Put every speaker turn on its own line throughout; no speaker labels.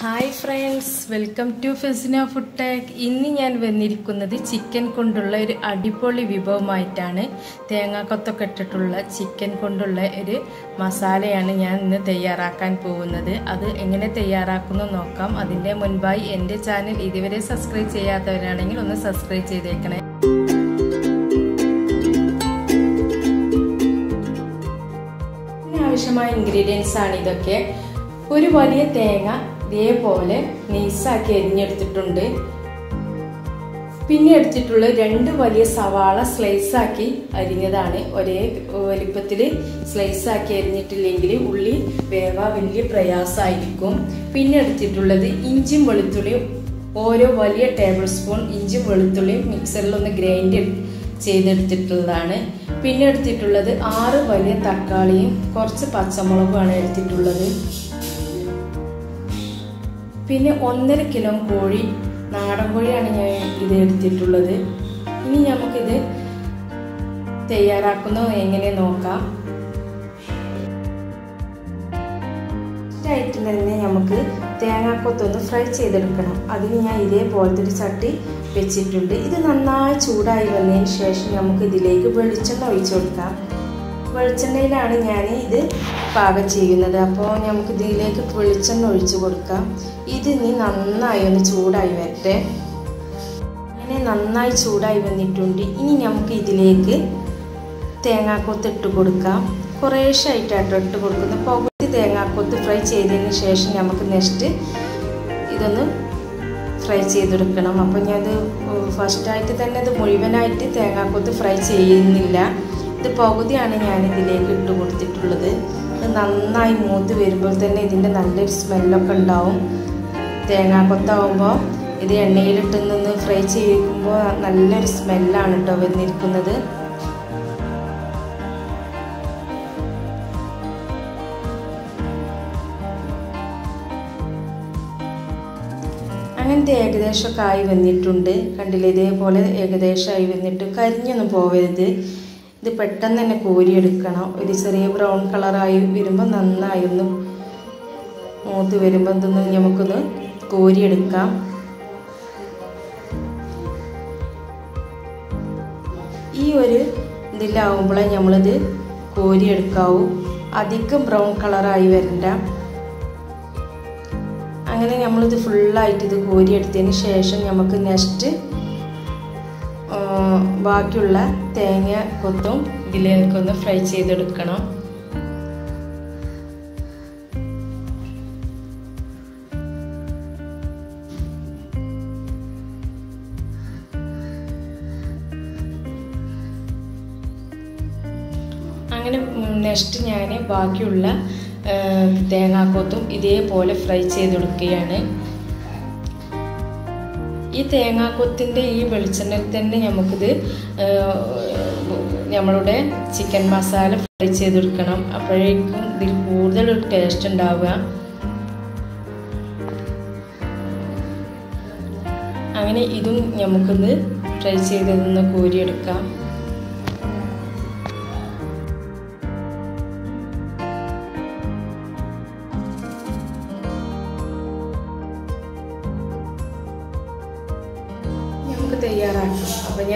Hi friends welcome to ഫെസിന food tag ഇന്ന് ഞാൻ വന്നിരിക്കുന്നത് ചിക്കൻ കൊണ്ടുള്ള ഒരു അടിപൊളി വിഭവമായിട്ടാണ്. തേങ്ങാക്കൊത്തൊക്കെ ഇട്ടിട്ടുള്ള ചിക്കൻ കൊണ്ടുള്ള ഒരു മസാലയാണ് ഞാൻ ഇന്ന് തയ്യാറാക്കാൻ പോകുന്നത്. അത് എങ്ങനെ തയ്യാറാക്കുന്നു നോക്കാം. അതിന്റെ മുൻപായി എന്റെ ചാനൽ ഇതുവരെ സബ്സ്ക്രൈബ് ചെയ്യാത്തവരാണെങ്കിൽ ഒന്ന് സബ്സ്ക്രൈബ് ചെയ്തേക്കണേ. ആവശ്യമായ ഇൻഗ്രീഡിയൻസ് ആണ് ഇതൊക്കെ. ഒരു വലിയ തേങ്ങ ഇതേപോലെ നെയ്സാക്കി അരിഞ്ഞെടുത്തിട്ടുണ്ട്. പിന്നെ എടുത്തിട്ടുള്ള രണ്ട് വലിയ സവാള സ്ലൈസാക്കി അരിഞ്ഞതാണ്. ഒരേ വലിപ്പത്തിൽ സ്ലൈസാക്കി അരിഞ്ഞിട്ടില്ലെങ്കിൽ ഉള്ളി വേവ വലിയ പ്രയാസമായിരിക്കും. പിന്നെ എടുത്തിട്ടുള്ളത് ഇഞ്ചും വെളുത്തുള്ളിയും ഓരോ വലിയ ടേബിൾ സ്പൂൺ ഇഞ്ചും വെളുത്തുള്ളിയും മിക്സറിലൊന്ന് ഗ്രൈൻഡ് ചെയ്തെടുത്തിട്ടുള്ളതാണ്. പിന്നെ എടുത്തിട്ടുള്ളത് ആറ് വലിയ തക്കാളിയും കുറച്ച് പച്ചമുളകുമാണ് എടുത്തിട്ടുള്ളത്. പിന്നെ ഒന്നര കിലോ കോഴി നാടൻ കോഴിയാണ് ഞാൻ ഇത് എടുത്തിട്ടുള്ളത് ഇനി നമുക്കിത് തയ്യാറാക്കുന്നത് എങ്ങനെ നോക്കാം. ആയിട്ട് തന്നെ നമുക്ക് തേങ്ങാക്കൊത്തൊന്ന് ഫ്രൈ ചെയ്തെടുക്കണം. അതിന് ഞാൻ ഇതേപോലത്തെ ഒരു ചട്ടി വെച്ചിട്ടുണ്ട്. ഇത് നന്നായി ചൂടായി വന്നതിന് ശേഷം നമുക്ക് ഇതിലേക്ക് വെളിച്ചെണ്ണ ഒഴിച്ചു കൊടുക്കാം. വെളിച്ചെണ്ണയിലാണ് ഞാൻ ഇത് പാകം ചെയ്യുന്നത്. അപ്പോൾ നമുക്ക് ഇതിലേക്ക് വെളിച്ചെണ്ണ ഒഴിച്ച് കൊടുക്കാം. ഇത് ഇനി നന്നായി ഒന്ന് ചൂടായി വരട്ടെ. അങ്ങനെ നന്നായി ചൂടായി വന്നിട്ടുണ്ട്. ഇനി നമുക്ക് ഇതിലേക്ക് തേങ്ങാക്കൊത്ത് ഇട്ട് കൊടുക്കാം. കുറേശ്ശായിട്ടാട്ടോ ഇട്ട് കൊടുക്കുന്നത്. പകുതി തേങ്ങാക്കൊത്ത് ഫ്രൈ ചെയ്തതിന് ശേഷം നമുക്ക് നെക്സ്റ്റ് ഇതൊന്ന് ഫ്രൈ ചെയ്തെടുക്കണം. അപ്പോൾ ഞാനത് ഫസ്റ്റായിട്ട് തന്നെ ഇത് മുഴുവനായിട്ട് തേങ്ങാക്കൊത്ത് ഫ്രൈ ചെയ്യുന്നില്ല. ഇത് പകുതിയാണ് ഞാൻ ഇതിലേക്ക് ഇട്ട് കൊടുത്തിട്ടുള്ളത്. നന്നായി മൂത്ത് വരുമ്പോൾ തന്നെ ഇതിന്റെ നല്ലൊരു സ്മെല്ലൊക്കെ ഉണ്ടാവും. തേങ്ങാക്കൊത്താവുമ്പോൾ ഇത് എണ്ണയിലിട്ട് നിന്ന് ഫ്രൈ ചെയ്യുമ്പോൾ നല്ലൊരു സ്മെല്ലാണ് കേട്ടോ വന്നിരിക്കുന്നത്. അങ്ങനത്തെ ഏകദേശമൊക്കെ ആയി വന്നിട്ടുണ്ട്. കണ്ടില്ലേ ഇതേപോലെ ഏകദേശമായി വന്നിട്ട് കരിഞ്ഞൊന്നും പോവരുത്. ഇത് പെട്ടെന്ന് തന്നെ കോരിയെടുക്കണം. ഒരു ചെറിയ ബ്രൗൺ കളറായി വരുമ്പോൾ നന്നായി ഒന്ന് മൂത്ത് വരുമ്പോൾ ഇതൊന്ന് നമുക്കൊന്ന് കോരിയെടുക്കാം. ഈ ഒരു ഇതിലാവുമ്പോഴേ നമ്മളിത് കോരിയെടുക്കാവൂ. അധികം ബ്രൗൺ കളറായി വരണ്ട. അങ്ങനെ നമ്മളിത് ഫുള്ളായിട്ട് ഇത് കോരിയെടുത്തതിന് ശേഷം നമുക്ക് നെക്സ്റ്റ് ബാക്കിയുള്ള തേങ്ങ കൊത്തും ഇതിലേക്കൊന്ന് ഫ്രൈ ചെയ്തെടുക്കണം. അങ്ങനെ നെക്സ്റ്റ് ഞാൻ ബാക്കിയുള്ള തേങ്ങാക്കൊത്തും ഇതേപോലെ ഫ്രൈ ചെയ്തെടുക്കുകയാണ്. ഈ തേങ്ങാക്കൊത്തിന്റെ ഈ വെളിച്ചെണ്ണയിൽ തന്നെ നമുക്കിത് നമ്മളുടെ ചിക്കൻ മസാല ഫ്രൈ ചെയ്തെടുക്കണം. അപ്പോഴേക്കും ഇതിൽ കൂടുതൽ ഒരു ടേസ്റ്റ് ഉണ്ടാവുക. അങ്ങനെ ഇതും നമുക്കിത് ഫ്രൈ ചെയ്തതൊന്ന് കോരിയെടുക്കാം.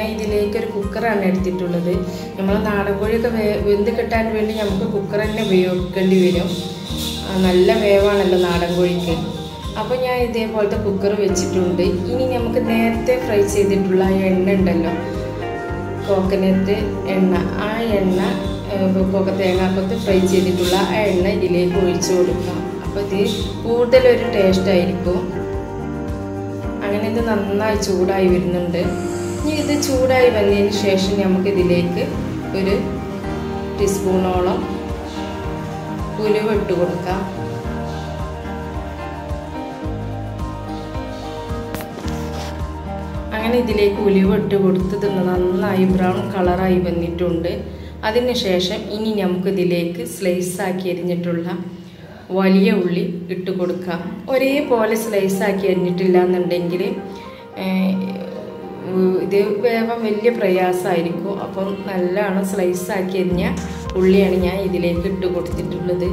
ഞാൻ ഇതിലേക്ക് ഒരു കുക്കറാണ് എടുത്തിട്ടുള്ളത്. നമ്മൾ നാടൻ കോഴിയൊക്കെ വെന്ത് കിട്ടാൻ വേണ്ടി നമുക്ക് കുക്കർ തന്നെ ഉപയോഗിക്കേണ്ടി വരും. നല്ല വേവാണല്ലോ നാടൻ കോഴിക്ക് അപ്പോൾ ഞാൻ ഇതേപോലത്തെ കുക്കർ വെച്ചിട്ടുണ്ട്. ഇനി നമുക്ക് നേരത്തെ ഫ്രൈ ചെയ്തിട്ടുള്ള ആ എണ്ണ ഉണ്ടല്ലോ. കോക്കനട്ട് എണ്ണ. ആ എണ്ണ കൊക്ക തേങ്ങാക്കൊത്ത് ഫ്രൈ ചെയ്തിട്ടുള്ള ആ എണ്ണ ഇതിലേക്ക് ഒഴിച്ചു കൊടുക്കാം. അപ്പോൾ ഇത് കൂടുതലൊരു ടേസ്റ്റ് ആയിരിക്കും. അങ്ങനെ ഇത് നന്നായി ചൂടായി വരുന്നുണ്ട്. ഇനി ഇത് ചൂടായി വന്നതിന് ശേഷം നമുക്കിതിലേക്ക് ഒരു ടീസ്പൂണോളം ഉലുവ ഇട്ട് കൊടുക്കാം. അങ്ങനെ ഇതിലേക്ക് ഉലുവ ഇട്ട് കൊടുത്തത് നന്നായി ബ്രൗൺ കളറായി വന്നിട്ടുണ്ട്. അതിനുശേഷം ഇനി നമുക്കിതിലേക്ക് സ്ലൈസാക്കി എരിഞ്ഞിട്ടുള്ള വലിയ ഉള്ളി ഇട്ട് കൊടുക്കാം. ഒരേപോലെ സ്ലൈസാക്കി അരിഞ്ഞിട്ടില്ല എന്നുണ്ടെങ്കിൽ ഇത് വേവാൻ വലിയ പ്രയാസമായിരിക്കും. അപ്പം സ്ലൈസ് സ്ലൈസാക്കി അരിഞ്ഞ ഉള്ളിയാണ് ഞാൻ ഇതിലേക്ക് ഇട്ട് കൊടുത്തിട്ടുള്ളത്.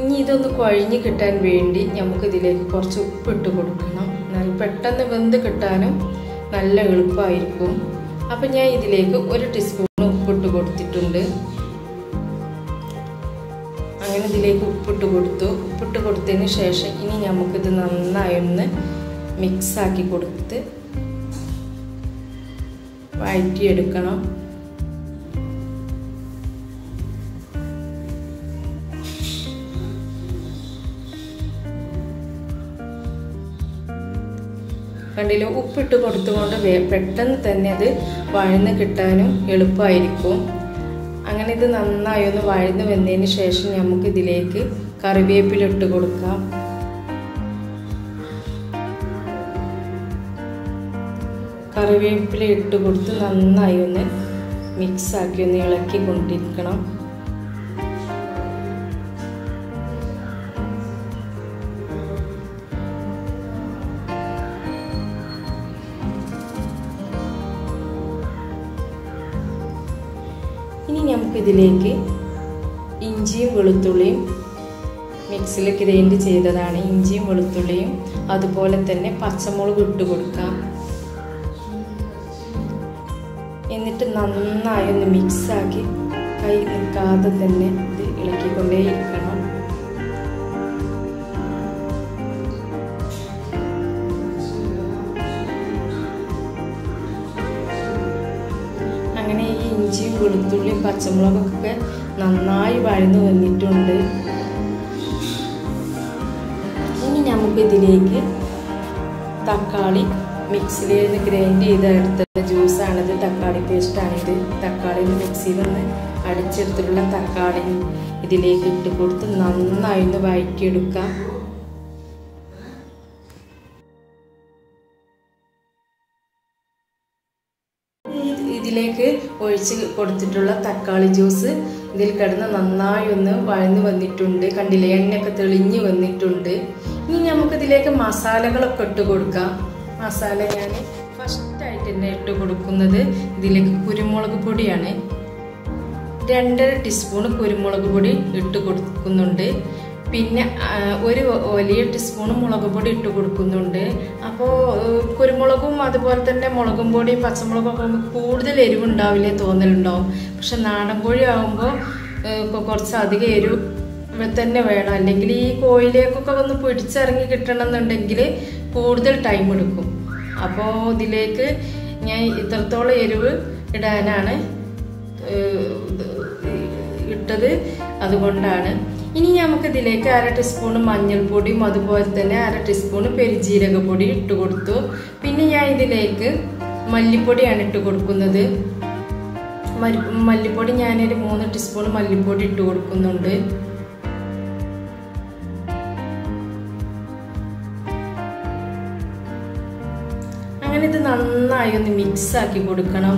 ഇനി ഇതൊന്ന് കുഴഞ്ഞ് കിട്ടാൻ വേണ്ടി നമുക്ക് ഇതിലേക്ക് കുറച്ച് ഉപ്പ് ഇട്ട് കൊടുക്കണം. എന്നാൽ പെട്ടെന്ന് വെന്ത് കിട്ടാനും നല്ല എളുപ്പമായിരിക്കും. അപ്പം ഞാൻ ഇതിലേക്ക് ഒരു ടീസ്പൂൺ ഉപ്പിട്ട് കൊടുത്തിട്ടുണ്ട്. അങ്ങനെ ഇതിലേക്ക് ഉപ്പിട്ട് കൊടുത്തു. ഉപ്പിട്ട് കൊടുത്തതിന് ശേഷം ഇനി നമുക്കിത് നന്നായി ഒന്ന് മിക്സാക്കി കൊടുത്ത് വഴറ്റിയെടുക്കണം കണ്ടില്ല? ഉപ്പിട്ട് കൊടുത്തുകൊണ്ട് പെട്ടെന്ന് തന്നെ അത് വഴന്ന് കിട്ടാനും എളുപ്പമായിരിക്കും. അങ്ങനെ ഇത് നന്നായി ഒന്ന് വഴന്ന് വന്നതിന് ശേഷം നമുക്ക് ഇതിലേക്ക് കറിവേപ്പില ഇട്ട് കൊടുക്കാം. കറിവേപ്പില ഇട്ട് കൊടുത്ത് നന്നായി ഒന്ന് മിക്സാക്കി ഒന്ന് ഇളക്കി കൊണ്ടിരിക്കണം. ഇനി നമുക്കിതിലേക്ക് ഇഞ്ചിയും വെളുത്തുള്ളിയും മിക്സിൽ ഗ്രൈൻഡ് ചെയ്തതാണ്. ഇഞ്ചിയും വെളുത്തുള്ളിയും അതുപോലെ തന്നെ പച്ചമുളക് ഇട്ട് കൊടുക്കാം. നന്നായി ഒന്ന് മിക്സാക്കി കൈ നിൽക്കാതെ തന്നെ ഇത് ഇളക്കിക്കൊണ്ടേ ഇരിക്കണം അങ്ങനെ ഈ ഇഞ്ചിയും വെളുത്തുള്ളിയും പച്ചമുളകൊക്കെ നന്നായി വഴന്നു വന്നിട്ടുണ്ട്. ഇനി നമുക്ക് ഇതിലേക്ക് തക്കാളി മിക്സിയിൽ ഗ്രൈൻഡ് ചെയ്ത് എടുത്ത ജ്യൂസാണിത് തക്കാളി പേസ്റ്റാണിത് തക്കാളി മിക്സിയിൽ ഒന്ന് അടിച്ചെടുത്തിട്ടുള്ള തക്കാളി ഇതിലേക്ക് ഇട്ട് കൊടുത്ത് നന്നായി ഒന്ന് വഴറ്റിയെടുക്കാം ഇതിലേക്ക് ഒഴിച്ച് കൊടുത്തിട്ടുള്ള തക്കാളി ജ്യൂസ് ഇതിൽ കിടന്ന് നന്നായി ഒന്ന് വഴന്നു വന്നിട്ടുണ്ട്. കണ്ടില്ലേ എണ്ണയൊക്കെ തെളിഞ്ഞു വന്നിട്ടുണ്ട്. ഇനി നമുക്കിതിലേക്ക് മസാലകളൊക്കെ ഇട്ട് കൊടുക്കാം. മസാല ഞാൻ ഫസ്റ്റായിട്ട് തന്നെ ഇട്ട് കൊടുക്കുന്നത് ഇതിലേക്ക് കുരുമുളക് പൊടിയാണ്. രണ്ടര ടീസ്പൂൺ കുരുമുളക് പൊടി ഇട്ട് കൊടുക്കുന്നുണ്ട്. പിന്നെ ഒരു വലിയ ടീസ്പൂൺ മുളക് പൊടി ഇട്ട് കൊടുക്കുന്നുണ്ട്. അപ്പോൾ കുരുമുളകും അതുപോലെ തന്നെ മുളകും പൊടിയും പച്ചമുളകൊക്കെ കൂടുതൽ എരിവുണ്ടാവില്ലേ തോന്നലുണ്ടാവും പക്ഷെ നാടൻ കോഴി ആകുമ്പോൾ കുറച്ച് അധികം എരിവ് തന്നെ വേണം. അല്ലെങ്കിൽ ഈ കോയിലേക്കൊക്കെ ഒന്ന് പിടിച്ചിറങ്ങി കിട്ടണമെന്നുണ്ടെങ്കിൽ കൂടുതൽ ടൈം എടുക്കും. അപ്പോൾ ഇതിലേക്ക് ഞാൻ ഇത്രത്തോളം എരിവ് ഇടാനാണ് ഇട്ടത്. അതുകൊണ്ടാണ്. ഇനി നമുക്ക് ഇതിലേക്ക് അര ടീസ്പൂൺ മഞ്ഞൾപ്പൊടിയും അതുപോലെ തന്നെ അര ടീസ്പൂൺ പെരിജീരകപ്പൊടി ഇട്ട് കൊടുത്തു. പിന്നെ ഞാൻ ഇതിലേക്ക് മല്ലിപ്പൊടിയാണ് ഇട്ട് കൊടുക്കുന്നത്. മല്ലിപ്പൊടി ഞാനൊരു മൂന്ന് ടീസ്പൂൺ മല്ലിപ്പൊടി ഇട്ട് കൊടുക്കുന്നുണ്ട്. ഇത് നന്നായി ഒന്ന് മിക്സ് ആക്കി കൊടുക്കണം.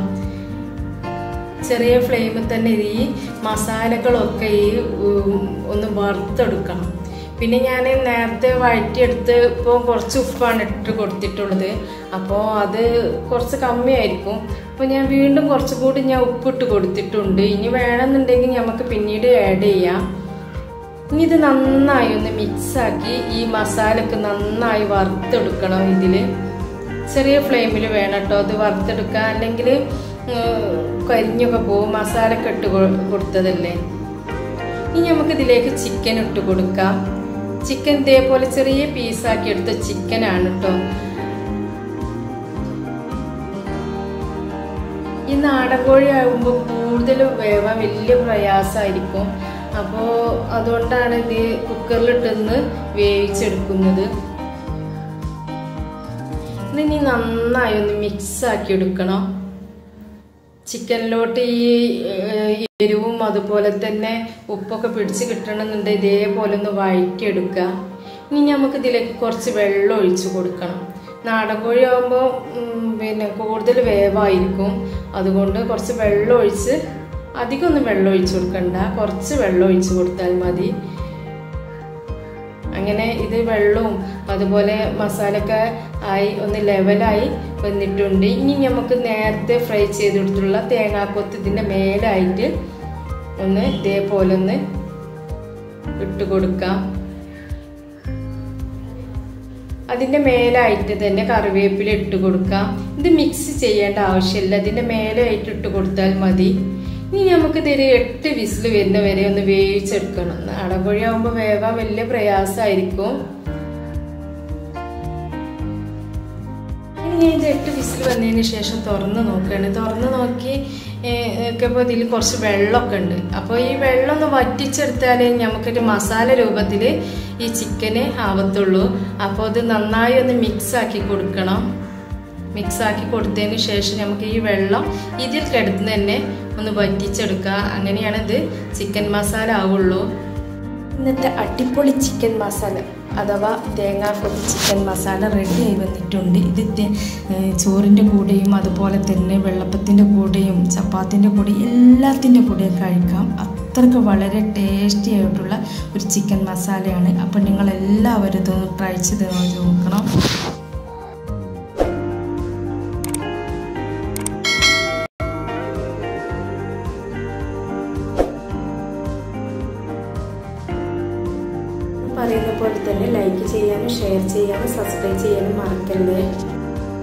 ചെറിയ ഫ്ലെയിമിൽ തന്നെ ഈ മസാലകളൊക്കെ ഈ ഒന്ന് വറുത്തെടുക്കണം. പിന്നെ ഞാൻ നേരത്തെ വഴറ്റിയെടുത്ത് ഇപ്പോൾ കുറച്ച് ഉപ്പാണ് ഇട്ട് കൊടുത്തിട്ടുള്ളത്. അപ്പോൾ അത് കുറച്ച് കമ്മിയായിരിക്കും. അപ്പോൾ ഞാൻ വീണ്ടും കുറച്ചും കൂടി ഞാൻ ഉപ്പിട്ട് കൊടുത്തിട്ടുണ്ട്. ഇനി വേണമെന്നുണ്ടെങ്കിൽ നമുക്ക് പിന്നീട് ആഡ് ചെയ്യാം. ഇനി ഇത് നന്നായി ഒന്ന് മിക്സാക്കി ഈ മസാലക്ക് നന്നായി വറുത്തെടുക്കണം ഇതിൽ ചെറിയ ഫ്ലെയിമിൽ വേണം കേട്ടോ അത് വറുത്തെടുക്കുക അല്ലെങ്കിൽ കരിഞ്ഞൊക്കെ പോകും. മസാലയൊക്കെ ഇട്ട് കൊടുത്തതല്ലേ. ഇനി നമുക്ക് ഇതിലേക്ക് ചിക്കൻ ഇട്ട് കൊടുക്കാം. ചിക്കൻ ഇതേപോലെ ചെറിയ പീസാക്കി എടുത്ത ചിക്കനാണ് കേട്ടോ ഈ നാടൻ കോഴി ആകുമ്പോൾ കൂടുതൽ വേവാൻ വലിയ പ്രയാസമായിരിക്കും അപ്പോൾ അതുകൊണ്ടാണ് ഇത് കുക്കറിലിട്ടൊന്ന് വേവിച്ചെടുക്കുന്നത്. ഇനി നന്നായി ഒന്ന് മിക്സ് ആക്കി എടുക്കണം. ചിക്കനിലോട്ട് ഈ എരിവും അതുപോലെ തന്നെ ഉപ്പൊക്കെ പിടിച്ച് കിട്ടണമെന്നുണ്ട് ഇതേപോലെ ഒന്ന് വഴറ്റിയെടുക്കുക. ഇനി നമുക്ക് ഇതിലേക്ക് കുറച്ച് വെള്ളം ഒഴിച്ച് കൊടുക്കണം. നാടൻ കോഴി ആകുമ്പോൾ പിന്നെ കൂടുതൽ വേവായിരിക്കും. അതുകൊണ്ട് കുറച്ച് വെള്ളം ഒഴിച്ച് അധികമൊന്നും വെള്ളം ഒഴിച്ച് കൊടുക്കണ്ട. കുറച്ച് വെള്ളം ഒഴിച്ച് കൊടുത്താൽ മതി. അങ്ങനെ ഇത് വെള്ളവും അതുപോലെ മസാലയൊക്കെ ആയി ഒന്ന് ലെവലായി വന്നിട്ടുണ്ട്. ഇനി നമുക്ക് നേരത്തെ ഫ്രൈ ചെയ്തെടുത്തുള്ള തേങ്ങാക്കൊത്ത് ഇതിന്റെ മേലായിട്ട് ഒന്ന് ഇതേപോലെ ഒന്ന് ഇട്ട് കൊടുക്കാം. അതിന്റെ മേലായിട്ട് തന്നെ കറിവേപ്പില ഇട്ട് കൊടുക്കാം. ഇത് മിക്സ് ചെയ്യേണ്ട ആവശ്യമില്ല. അതിന്റെ മേലായിട്ട് ഇട്ട് കൊടുത്താൽ മതി. ഇനി നമുക്ക് ഇതിൽ എട്ട് വിസിൽ വരുന്ന വരെ ഒന്ന് വേവിച്ചെടുക്കണം. അടപൊഴി കോഴി ആകുമ്പോൾ വേവാൻ വലിയ പ്രയാസമായിരിക്കും ഇനി ഞാൻ എട്ട് വിസിൽ വന്നതിന് ശേഷം തുറന്ന് നോക്കുകയാണ്. തുറന്ന് നോക്കി ഇപ്പോൾ ഇതിൽ കുറച്ച് വെള്ളമൊക്കെ ഉണ്ട്. അപ്പോൾ ഈ വെള്ളം ഒന്ന് വറ്റിച്ചെടുത്താലേ നമുക്കൊരു മസാല രൂപത്തിൽ ഈ ചിക്കന് ആവത്തുള്ളൂ. അപ്പോൾ അത് നന്നായി ഒന്ന് മിക്സ് ആക്കി കൊടുക്കണം. മിക്സ് ആക്കി കൊടുത്തതിന് ശേഷം നമുക്ക് ഈ വെള്ളം ഇതിൽ കിടന്ന് തന്നെ ഒന്ന് വറ്റിച്ചെടുക്കുക. അങ്ങനെയാണ് ഇത് ചിക്കൻ മസാല ആവുള്ളൂ. ഇന്നത്തെ അടിപൊളി ചിക്കൻ മസാല അഥവാ തേങ്ങാപ്പൊടി ചിക്കൻ മസാല റെഡി ആയി വന്നിട്ടുണ്ട്. ഇത് ചോറിന്റെ കൂടെയും അതുപോലെ തന്നെ വെള്ളപ്പത്തിന്റെ കൂടെയും ചപ്പാത്തിന്റെ കൂടെ എല്ലാത്തിന്റെ കൂടെയും കഴിക്കാം. അത്രയ്ക്ക് വളരെ ടേസ്റ്റി ആയിട്ടുള്ള ഒരു ചിക്കൻ മസാലയാണ്. അപ്പോൾ നിങ്ങളെല്ലാവരും ഇതൊന്ന് ട്രൈ ചെയ്ത് നോക്കണം. ചെയ്യാനും ഷെയർ ചെയ്യാനും സബ്സ്ക്രൈബ് ചെയ്യാനും മറക്കല്ലേ.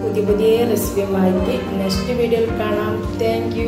പുതിയ പുതിയ റെസിപ്പിയുമായിട്ട് നെക്സ്റ്റ് വീഡിയോയിൽ കാണാം. താങ്ക്